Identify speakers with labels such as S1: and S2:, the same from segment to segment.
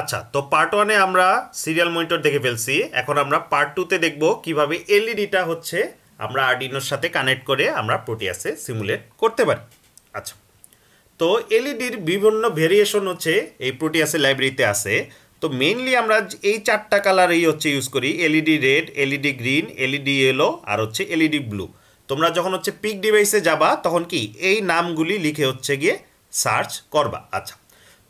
S1: আচ্ছা তো পার্ট ওয়ানে আমরা সিরিয়াল মনিটর দেখে ফেলছি। এখন আমরা পার্ট টুতে দেখব কীভাবে এলইডিটা হচ্ছে আমরা আর্ডিনোর সাথে কানেক্ট করে আমরা প্রোটিয়াসে সিমুলেট করতে পারি। আচ্ছা তো এলইডির বিভিন্ন ভেরিয়েশন হচ্ছে এই প্রোটিয়াসের লাইব্রেরিতে আছে। তো মেইনলি আমরা এই চারটা কালারই হচ্ছে ইউজ করি। LED red LED green LED yellow আর হচ্ছে এলইডি ব্লু তোমরা যখন হচ্ছে পিক ডিভাইসে যাবা, তখন কি এই নামগুলি লিখে হচ্ছে গিয়ে সার্চ করবা। আচ্ছা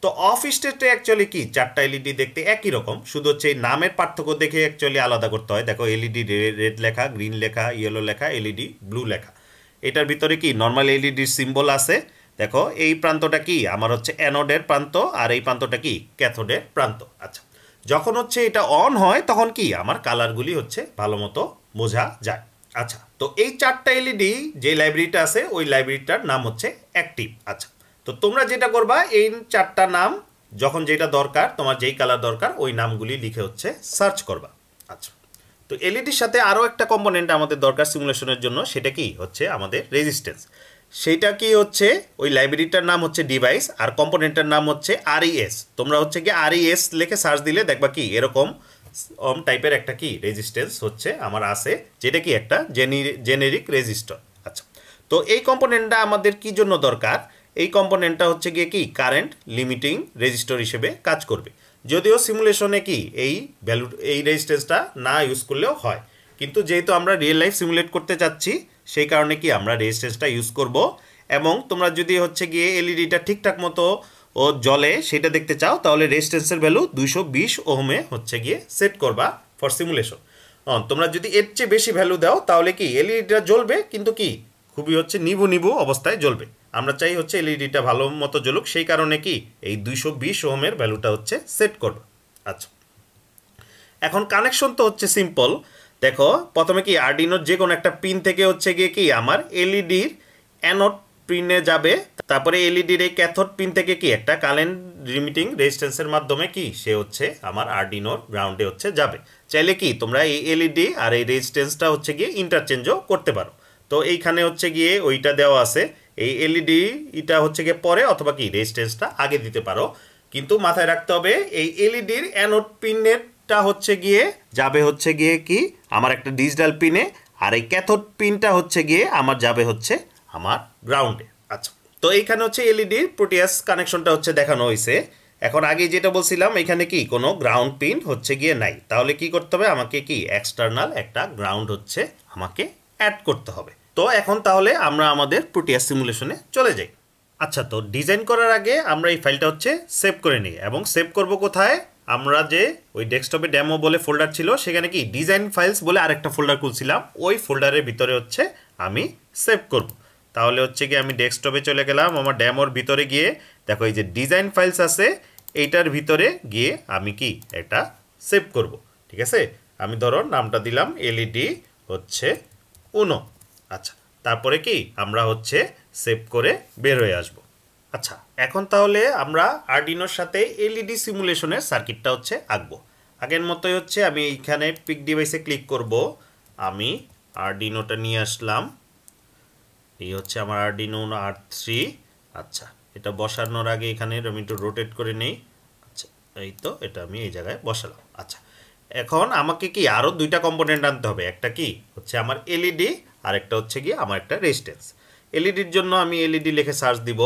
S1: তো অফ স্টেটে অ্যাকচুয়ালি কি? চারটা এলইডি দেখতে একই রকম। শুধু হচ্ছে এই নামের পার্থক্য দেখে অ্যাকচুয়ালি আলাদা করতে হয়। দেখো এলইডি রেড লেখা গ্রিন লেখা ইয়েলো লেখা এলইডি ব্লু লেখা। এটার ভিতরে কি? নর্মাল এলইডির সিম্বল আছে। দেখো, এই প্রান্তটা কি? আমার হচ্ছে অ্যানোডের প্রান্ত আর এই প্রান্তটা কি? ক্যাথোডের প্রান্ত। আচ্ছা যখন হচ্ছে এটা অন হয়, তখন কি? আমার কালারগুলি হচ্ছে ভালো মতো বোঝা যায়। আচ্ছা তো এই চারটা এলইডি যে লাইব্রেরিটা আছে, ওই লাইব্রেরিটার নাম হচ্ছে অ্যাক্টিভ আচ্ছা তো তোমরা যেটা করবা, এই চারটা নাম, যখন যেটা দরকার, তোমার যেই কালার দরকার, ওই নামগুলি লিখে হচ্ছে সার্চ করবা। আচ্ছা। তো এলইডির সাথে আরও একটা কম্পোনেন্ট আমাদের দরকার সিমুলেশনের জন্য, সেটা কি? হচ্ছে আমাদের রেজিস্ট্যান্স সেইটা কি হচ্ছে? ওই লাইব্রেরিটার নাম হচ্ছে ডিভাইস আর কম্পোনেন্টের নাম হচ্ছে আরইএস তোমরা হচ্ছে কি আরইএস লিখে সার্চ দিলে দেখবা কি, এরকম অম টাইপের একটা কি রেজিস্ট্যান্স হচ্ছে, আমার আছে, যেটা কি একটা জেনেরিক রেজিস্টার আচ্ছা। তো এই কম্পোনেন্টটা আমাদের কি জন্য দরকার? এই কম্পোনেন্টটা হচ্ছে গিয়ে কি? কারেন্ট লিমিটিং রেজিস্টার হিসেবে কাজ করবে। যদিও সিমুলেশনে কি এই ভ্যালু এই রেজিস্ট্যান্সটা না ইউজ করলেও হয়। কিন্তু যেহেতু আমরা রিয়েল লাইফ সিমুলেট করতে চাচ্ছি, সেই কারণে কি আমরা রেজিস্ট্যান্সটা ইউজ করব। এবং তোমরা যদি হচ্ছে গিয়ে এলইডিটা ঠিকঠাক মতো ও জলে সেটা দেখতে চাও, তাহলে রেজিস্ট্যান্সের ভ্যালু দুইশো বিশ ওহমে হচ্ছে গিয়ে সেট করবা ফর সিমুলেশন তোমরা যদি এর চেয়ে বেশি ভ্যালু দাও, তাহলে কি এলইডিটা জ্বলবে? কিন্তু কি খুবই হচ্ছে নিবু নিবু অবস্থায় জ্বলবে। আমরা চাই হচ্ছে এলইডিটা ভালো মতো জ্বলুক, সেই কারণে কি এই দুইশো বিশ ওহমের ভ্যালুটা হচ্ছে সেট করবে। আচ্ছা। এখন কানেকশন তো হচ্ছে সিম্পল দেখো, প্রথমে কি আর্ডিনোর যে কোনো একটা পিন থেকে হচ্ছে গিয়ে কি আমার এলইডির অ্যানোড পিনে যাবে, তারপরে এলইডির এই ক্যাথোড পিন থেকে কি একটা কারেন্ট লিমিটিং রেজিস্ট্যান্সের মাধ্যমে কি সে হচ্ছে আমার আর্ডিনোর গ্রাউন্ডে হচ্ছে যাবে। চাইলে কি তোমরা এই এলইডি আর এই রেজিস্ট্যান্সটা হচ্ছে গিয়ে ইন্টারচেঞ্জও করতে পারো। তো এইখানে হচ্ছে গিয়ে ওইটা দেওয়া আছে। এই এলইডি এটা হচ্ছে গিয়ে পরে অথবা কি রেজিস্ট্যান্সটা আগে দিতে পারো। কিন্তু মাথায় রাখতে হবে, এই এলইডির অ্যানোড পিনেরটা হচ্ছে গিয়ে যাবে হচ্ছে গিয়ে কি আমার একটা ডিজিটাল পিনে আর এই ক্যাথোড পিনটা হচ্ছে গিয়ে আমার যাবে হচ্ছে আমার গ্রাউন্ডে আচ্ছা তো এইখানে হচ্ছে এলইডির প্রোটিয়াস কানেকশনটা হচ্ছে দেখানো হয়েছে এখন আগে যেটা বলছিলাম, এখানে কি কোনো গ্রাউন্ড পিন হচ্ছে গিয়ে নাই। তাহলে কি করতে হবে? আমাকে কি এক্সটার্নাল একটা গ্রাউন্ড হচ্ছে আমাকে অ্যাড করতে হবে। তো এখন তাহলে আমরা আমাদের প্রোটিয়াস সিমুলেশনে চলে যাই। আচ্ছা তো ডিজাইন করার আগে আমরা এই ফাইলটা হচ্ছে সেভ করে নিই এবং সেভ করব কোথায়? আমরা যে ওই ডেস্কটপে ডেমো বলে ফোল্ডার ছিল, সেখানে কি ডিজাইন ফাইলস বলে আরেকটা ফোল্ডার খুলছিলাম। ওই ফোল্ডারের ভিতরে হচ্ছে আমি সেভ করব। তাহলে হচ্ছে কি আমি ডেস্কটপে চলে গেলাম, আমার ড্যামোর ভিতরে গিয়ে দেখো এই যে ডিজাইন ফাইলস আছে, এইটার ভিতরে গিয়ে আমি কি এটা সেভ করব। ঠিক আছে? আমি ধরো নামটা দিলাম এলইডি হচ্ছে উনো আচ্ছা তারপরে কি? আমরা হচ্ছে সেভ করে বের হয়ে আসব। আচ্ছা এখন তাহলে আমরা আর্ডিনোর সাথে এলইডি সিমুলেশনের সার্কিটটা হচ্ছে আঁকবো। আগের মতোই হচ্ছে আমি এইখানে পিক ডিভাইসে ক্লিক করব। আমি আর্ডিনোটা নিয়ে আসলাম। এই হচ্ছে আমার আর্ডিনো আর থ্রি আচ্ছা এটা বসানোর আগে এখানে আমি একটু রোটেট করে নেই। আচ্ছা এই তো, এটা আমি এই জায়গায় বসালাম। আচ্ছা এখন আমাকে কি আরও দুইটা কম্পোনেন্ট আনতে হবে একটা কি হচ্ছে আমার এলইডি আর একটা হচ্ছে কি আমার একটা রেজিস্ট্যান্স এলইডির জন্য আমি এলইডি লিখে সার্চ দিব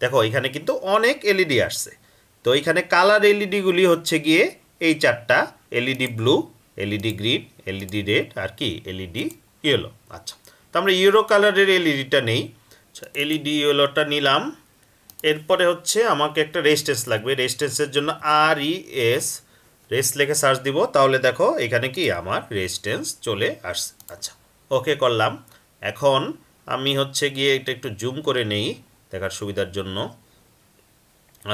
S1: দেখো এখানে কিন্তু অনেক এলইডি আসছে তো এখানে কালার এলইডিগুলি হচ্ছে গিয়ে এই চারটা LED blue LED green LED red আর কি এলইডি ইয়েলো আচ্ছা তো আমরা ইউরো কালারের এলইডিটা নেই আচ্ছা এলইডি ইয়েলোটা নিলাম এরপরে হচ্ছে আমাকে একটা রেজিস্ট্যান্স লাগবে রেজিস্ট্যান্সের জন্য আর ই এস রেস্ট লেখে সার্চ দিব, তাহলে দেখো এখানে কি আমার রেজিস্ট্যান্স চলে আসছে। আচ্ছা ওকে করলাম। এখন আমি হচ্ছে গিয়ে এটা একটু জুম করে নেই দেখার সুবিধার জন্য।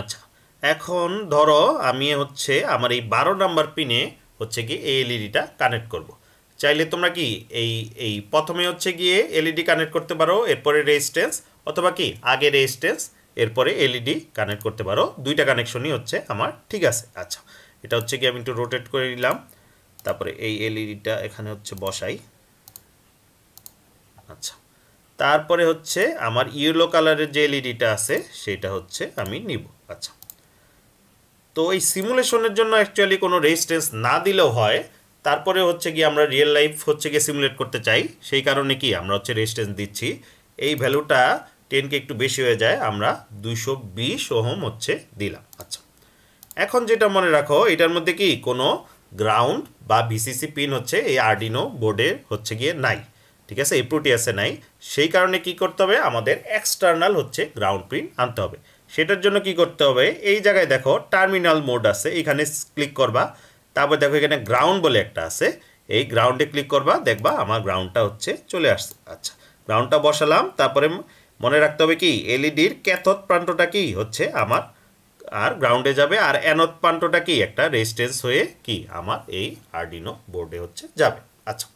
S1: আচ্ছা এখন ধরো আমি হচ্ছে আমার এই বারো নাম্বার পিনে হচ্ছে গিয়ে এই এলইডিটা কানেক্ট করব। চাইলে তোমরা কি এই এই প্রথমে হচ্ছে গিয়ে এলইডি কানেক্ট করতে পারো, এরপরে রেজিস্ট্যান্স অথবা কি আগে রেজিস্ট্যান্স এরপরে এলইডি কানেক্ট করতে পারো। দুইটা কানেকশনই হচ্ছে আমার ঠিক আছে। আচ্ছা এটা হচ্ছে কি আমি একটু রোটেট করে নিলাম। তারপরে এই এলইডিটা এখানে হচ্ছে বসাই। আচ্ছা। তারপরে হচ্ছে আমার ইয়েলো কালারের যে এলইডিটা আছে, সেটা হচ্ছে আমি নিব। আচ্ছা। তো এই সিমুলেশনের জন্য অ্যাকচুয়ালি কোনো রেজিস্ট্যান্স না দিলেও হয়। তারপরে হচ্ছে কি আমরা রিয়েল লাইফ হচ্ছে গিয়ে সিমুলেট করতে চাই। সেই কারণে কি আমরা হচ্ছে রেজিস্ট্যান্স দিচ্ছি। এই ভ্যালুটা টেনকে একটু বেশি হয়ে যায়, আমরা দুইশো বিশ ওহম হচ্ছে দিলাম। আচ্ছা। এখন যেটা মনে রাখো, এটার মধ্যে কি কোনো গ্রাউন্ড বা ভিসিসি পিন হচ্ছে, এই আর্ডিনো বোর্ডে হচ্ছে গিয়ে নাই। ঠিক আছে? এই প্রোটিয়াসে নাই। সেই কারণে কি করতে হবে? আমাদের এক্সটার্নাল হচ্ছে গ্রাউন্ড পিন আনতে হবে। সেটার জন্য কি করতে হবে? এই জায়গায় দেখো টার্মিনাল মোড আছে। এখানে ক্লিক করবা। তারপর দেখো এখানে গ্রাউন্ড বলে একটা আছে। এই গ্রাউন্ডে ক্লিক করবা। দেখবা আমার গ্রাউন্ডটা হচ্ছে চলে আসছে আচ্ছা। গ্রাউন্ডটা বসালাম। তারপরে মনে রাখতে হবে কি? এলইডির ক্যাথোড প্রান্তটা কি? হচ্ছে আমার আর গ্রাউন্ডে যাবে, আর অ্যানোদ প্রান্তটা কি? একটা রেজিস্ট্যান্স হয়ে কি? আমার এই আর্ডিনো বোর্ডে হচ্ছে যাবে। আচ্ছা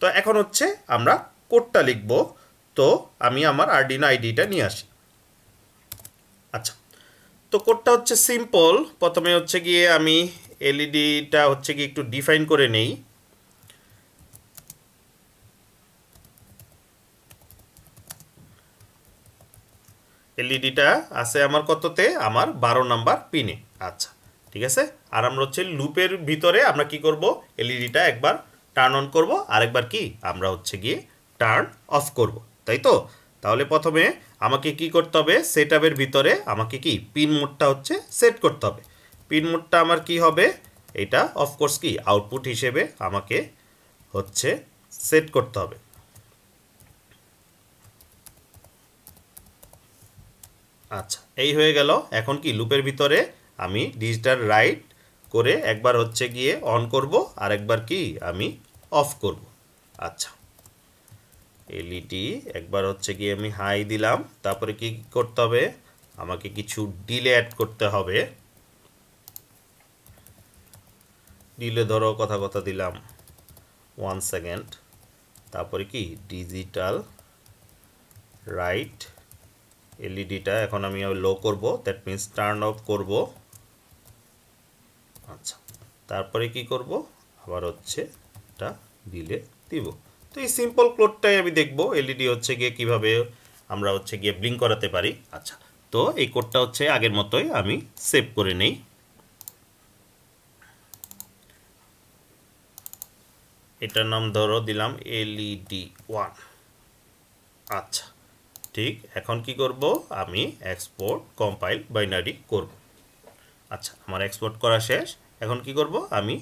S1: তো এখন হচ্ছে আমরা কোডটা লিখব। তো আমি আমার আর্ডিনো আইডিটা নিয়ে আসি। আচ্ছা তো কোডটা হচ্ছে সিম্পল প্রথমে হচ্ছে গিয়ে আমি এলইডিটা হচ্ছে গিয়ে একটু ডিফাইন করে নেই। এলইডিটা আছে আমার কততে? আমার বারো নাম্বার পিনে। আচ্ছা ঠিক আছে? আর আমরা হচ্ছে লুপের ভিতরে আমরা কি করব? এলইডিটা একবার টার্ন অন করব, আরেকবার কি? আমরা হচ্ছে গিয়ে টার্ন অফ করব, তাই তো? তাহলে প্রথমে আমাকে কি করতে হবে? সেট ভিতরে আমাকে কি? পিন মোডটা হচ্ছে সেট করতে হবে। পিন মোডটা আমার কি হবে? এটা অফকোর্স কি? আউটপুট হিসেবে আমাকে হচ্ছে সেট করতে হবে। আচ্ছা এই হয়ে গেল। এখন কি, লুপের ভিতরে আমি ডিজিটাল রাইট করে একবার হচ্ছে গিয়ে অন করব আর একবার কি আমি অফ করব। আচ্ছা এলইডি একবার হচ্ছে গিয়ে আমি হাই দিলাম, তারপরে কি করতে হবে? আমাকে কিছু ডিলে অ্যাড করতে হবে। ডিলে ধরো কথা কথা দিলাম। ওয়ান সেকেন্ড তারপরে কি? ডিজিটাল রাইট এলইডিটা এখন আমি লো করব দ্যাট মিন্স টার্ন অফ করব। আচ্ছা তারপরে কি করব? আবার হচ্ছে এটা দিলে দিব। তো এই সিম্পল ক্লোডটাই আমি দেখব এলইডি হচ্ছে গিয়ে কীভাবে আমরা হচ্ছে গিয়ে ব্লিঙ্ক করাতে পারি। আচ্ছা তো এই কোডটা হচ্ছে আগের মতোই আমি সেভ করে নেই। এটার নাম ধরো, দিলাম এলইডি ওয়ান আচ্ছা ঠিক, এখন কি করব? আমি এক্সপোর্ট কম্পাইল বাইনারি করব। আচ্ছা আমার এক্সপোর্ট করা শেষ। এখন কি করব? আমি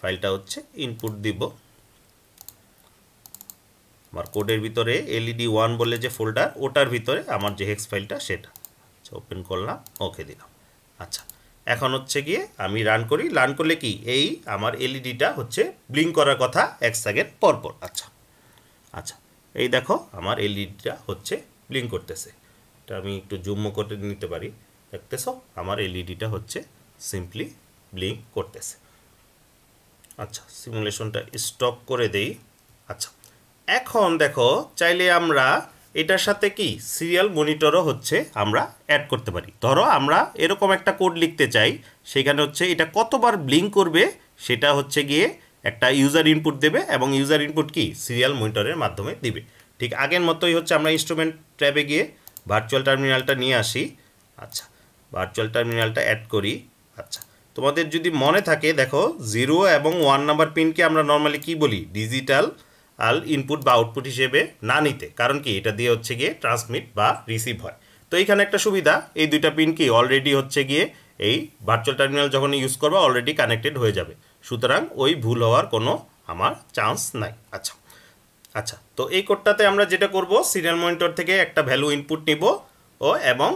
S1: ফাইলটা হচ্ছে ইনপুট দিব। আমার কোডের ভিতরে এলইডি ওয়ান বলে যে ফোল্ডার ওটার ভিতরে আমার যে হেক্স ফাইলটা সেটা। আচ্ছা ওপেন করলাম ওকে দিলাম। আচ্ছা এখন হচ্ছে গিয়ে আমি রান করি। রান করলে কি? এই আমার এলইডিটা হচ্ছে ব্লিঙ্ক করার কথা এক সেকেন্ড পরপর। আচ্ছা আচ্ছা এই দেখো, আমার এলইডিটা হচ্ছে ব্লিঙ্ক করতেছে। এটা আমি একটু জুম করে নিতে পারি। দেখতেছো, আমার এলইডিটা হচ্ছে সিম্পলি ব্লিঙ্ক করতেছে। আচ্ছা সিমুলেশনটা স্টপ করে দেই। আচ্ছা এখন দেখো, চাইলে আমরা এটার সাথে কি সিরিয়াল মনিটরও হচ্ছে আমরা অ্যাড করতে পারি। ধরো, আমরা এরকম একটা কোড লিখতে চাই, সেখানে হচ্ছে এটা কতবার ব্লিঙ্ক করবে, সেটা হচ্ছে গিয়ে একটা ইউজার ইনপুট দেবে এবং ইউজার ইনপুট কি? সিরিয়াল মনিটরের মাধ্যমে দিবে। ঠিক আগের মতোই হচ্ছে আমরা ইনস্ট্রুমেন্ট ট্যাবে গিয়ে ভার্চুয়াল টার্মিনালটা নিয়ে আসি। আচ্ছা ভার্চুয়াল টার্মিনালটা অ্যাড করি। আচ্ছা তোমাদের যদি মনে থাকে, দেখো জিরো এবং ওয়ান নাম্বার পিনকে আমরা নর্মালি কি বলি? ডিজিটাল আল ইনপুট বা আউটপুট হিসেবে না নিতে। কারণ কি? এটা দিয়ে হচ্ছে গিয়ে ট্রান্সমিট বা রিসিভ হয়। তো এইখানে একটা সুবিধা, এই দুইটা পিন কি অলরেডি হচ্ছে গিয়ে এই ভার্চুয়াল টার্মিনাল যখন ইউজ করব অলরেডি কানেক্টেড হয়ে যাবে। সুতরাং ওই ভুল হওয়ার কোনো আমার চান্স নাই। আচ্ছা আচ্ছা তো এই কোডটাতে আমরা যেটা করব সিরিয়াল মনিটর থেকে একটা ভ্যালু ইনপুট নিব, ও এবং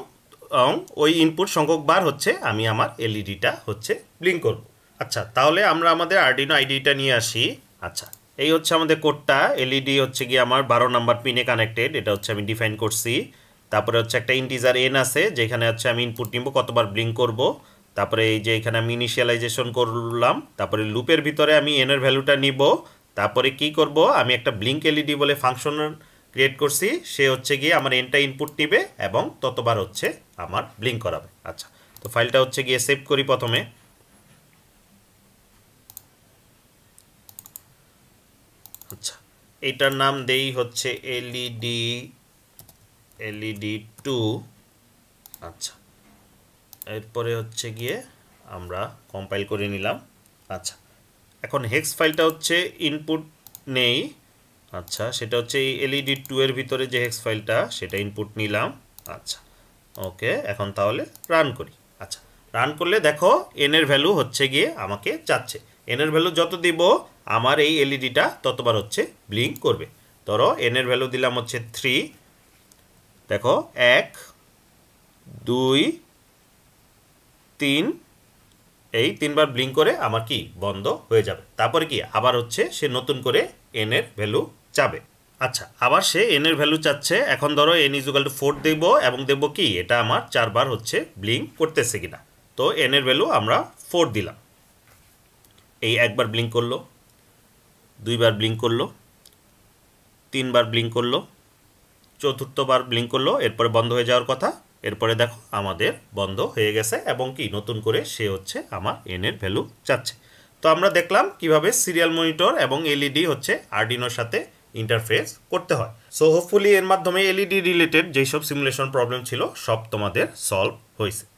S1: ওই ইনপুট সংখ্যক বার হচ্ছে, আমি আমার এলইডিটা হচ্ছে ব্লিঙ্ক করব। আচ্ছা তাহলে আমরা আমাদের আর্ডিনো আইডিটা নিয়ে আসি। আচ্ছা এই হচ্ছে আমাদের কোডটা এলইডি হচ্ছে গিয়ে আমার বারো নাম্বার পিনে কানেক্টেড এটা হচ্ছে আমি ডিফাইন করছি। তারপরে হচ্ছে একটা ইন্টিজার এন আছে, যেখানে হচ্ছে আমি ইনপুট নিব, কতবার ব্লিঙ্ক করব। তারপরে এই যে এখানে আমি ইনিশিয়ালাইজেশন করলাম, তারপরে লুপের ভিতরে আমি এনের ভ্যালুটা নিব। তারপরে কি করব? আমি একটা ব্লিঙ্ক এলইডি বলে ফাংশন ক্রিয়েট করছি। সে হচ্ছে গিয়ে আমার এনটা ইনপুট নিবে এবং ততবার হচ্ছে আমার ব্লিঙ্ক করাবে। আচ্ছা তো ফাইলটা হচ্ছে গিয়ে সেভ করি প্রথমে। আচ্ছা এইটার নাম দেই হচ্ছে এলইডি এলইডি টু আচ্ছা এরপরে হচ্ছে গিয়ে আমরা কম্পাইল করে নিলাম। আচ্ছা এখন হেক্স ফাইলটা হচ্ছে ইনপুট নেই। আচ্ছা সেটা হচ্ছে এই এলইডি টু এর ভিতরে যে হেক্স ফাইলটা সেটা ইনপুট নিলাম। আচ্ছা ওকে এখন তাহলে রান করি। আচ্ছা রান করলে দেখো এনের ভ্যালু হচ্ছে গিয়ে আমাকে চাচ্ছে। এনের ভ্যালু যত দিব, আমার এই এলইডিটা ততবার হচ্ছে ব্লিঙ্ক করবে। ধরো এনের ভ্যালু দিলাম হচ্ছে থ্রি দেখো, এক, দুই, তিন এই তিনবার ব্লিঙ্ক করে আমার কি বন্ধ হয়ে যাবে? তারপরে কি? আবার হচ্ছে সে নতুন করে এনের ভ্যালু চাবে। আচ্ছা আবার সে এনের ভ্যালু চাচ্ছে। এখন ধরো এন ইজুকাল টু ফোর দেবো এবং দেখব কি? এটা আমার চারবার হচ্ছে ব্লিঙ্ক করতেছে কিনা। তো এনের ভ্যালু আমরা ফোর দিলাম। এই একবার ব্লিঙ্ক করল, দুইবার ব্লিঙ্ক করল, তিনবার ব্লিঙ্ক করল, চতুর্থবার ব্লিঙ্ক করল, এরপরে বন্ধ হয়ে যাওয়ার কথা। এরপরে দেখো আমাদের বন্ধ হয়ে গেছে এবং কি নতুন করে সে হচ্ছে আমার এন এর ভ্যালু চাচ্ছে। তো আমরা দেখলাম কীভাবে সিরিয়াল মনিটর এবং এলইডি হচ্ছে আর্ডিনোর সাথে ইন্টারফেস করতে হয়। সো হোপফুলি এর মাধ্যমে এলইডি রিলেটেড যেসব সিমুলেশন প্রবলেম ছিল, সব তোমাদের সলভ হয়েছে।